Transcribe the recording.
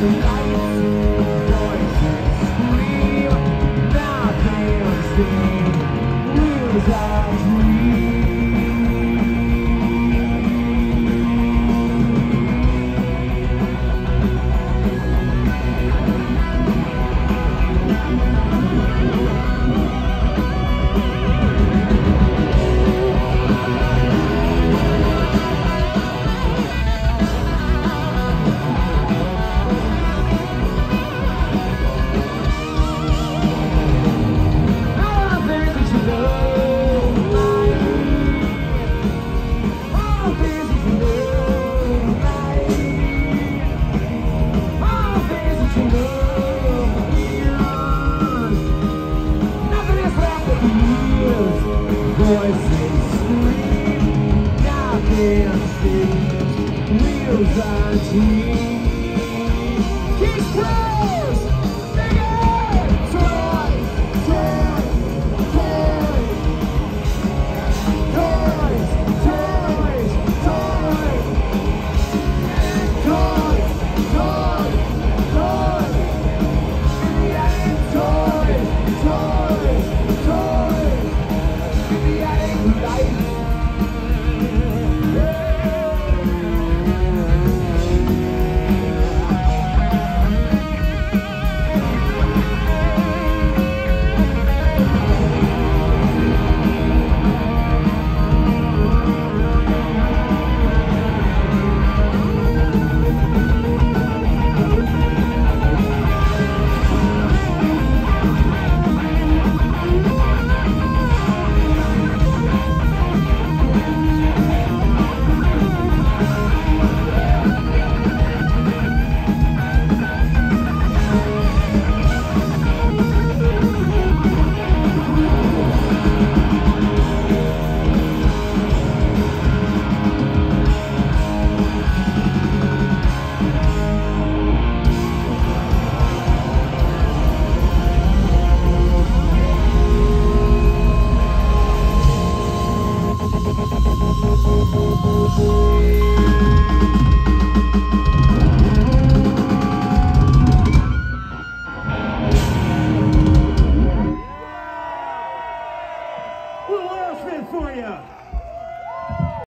Nothing seems as we voices. I can't see wheels are